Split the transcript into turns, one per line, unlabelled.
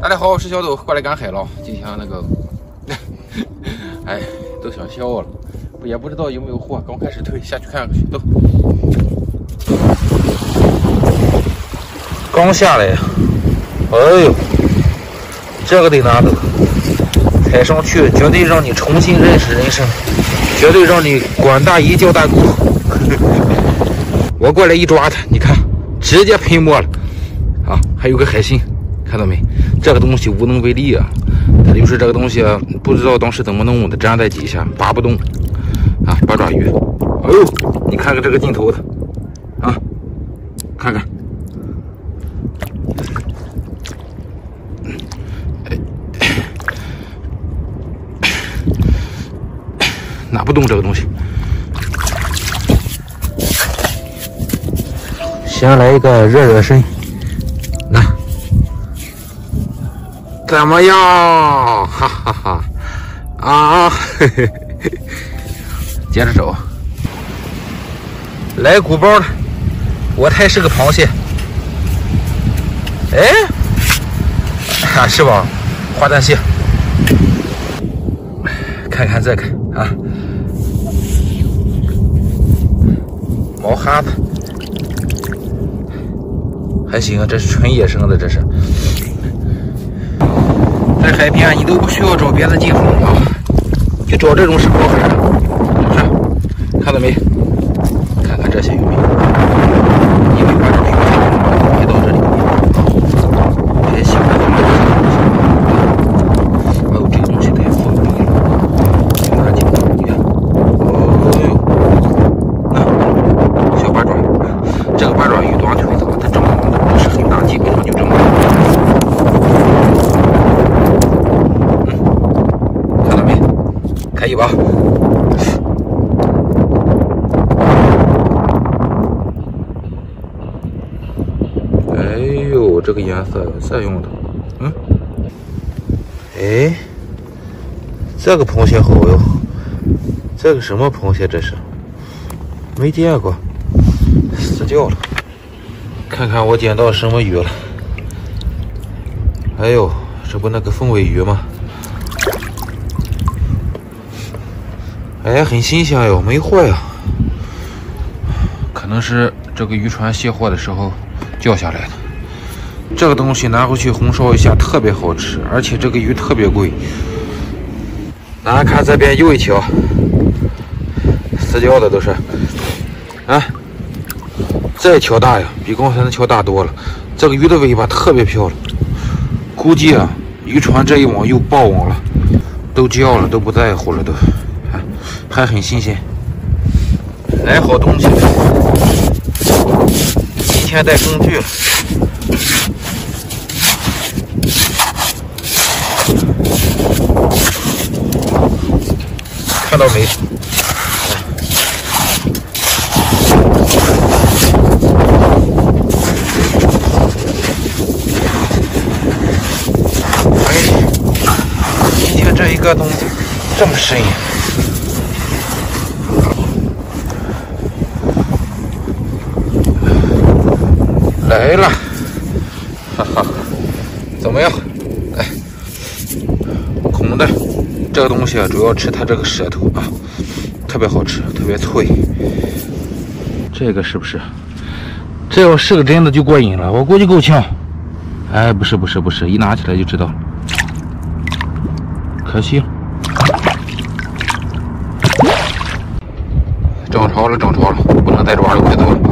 大家好，我是小豆，过来赶海了。今天那个，哎，都想笑了，也不知道有没有货。刚开始推，下去看看去。走
刚下来，哎呦，这个得拿走，踩上去绝对让你重新认识人生，绝对让你管大姨叫大姑。我过来一抓它，你看，直接喷没了。啊，还有个海星。看到没？这个东西无能为力啊！它就是这个东西，不知道当时怎么弄的，粘在底下拔不动啊！八爪鱼，哎呦，你看看这个镜头的啊，看看，拿不动这个东西。先来一个热热身。怎么样？哈哈哈！啊，嘿嘿嘿，接着走。来鼓包了，我猜是个螃蟹。哎，啊是吧？花旦蟹。看看这个啊，毛哈子，还行啊，这是纯野生的，这是。在海边，你都不需要找别的地方啊，就找这种石头海，看，看到没？看看这些鱼没？你会把这里鱼到这里，别小了，哦，这个东西太锋利了，拿紧点，你看，哦呦，那小八爪，这个八爪鱼短腿子，它这么不是很大，基本上就这么。可以吧？哎呦，这个颜色这用的，嗯，哎，这个螃蟹好哟，这个什么螃蟹这是？没见过，死掉了。看看我捡到什么鱼了？哎呦，这不那个凤尾鱼吗？哎，很新鲜哟，没坏呀。可能是这个渔船卸货的时候掉下来的。这个东西拿回去红烧一下，特别好吃，而且这个鱼特别贵。大家看这边又一条，死掉的都是。啊，这条大呀，比刚才那条大多了。这个鱼的尾巴特别漂亮，估计啊，渔船这一网又爆网了，都叫了，都不在乎了都。还很新鲜，来好东西了，今天带工具了，看到没？哎，今天这一个东西这么深。来了，哈哈，怎么样？哎，孔的这个东西啊，主要吃它这个舌头啊，特别好吃，特别脆。这个是不是？这要是个真的就过瘾了，我估计够呛。哎，不是不是不是，一拿起来就知道，可惜。涨潮了，涨潮了，不能再抓了，快走了。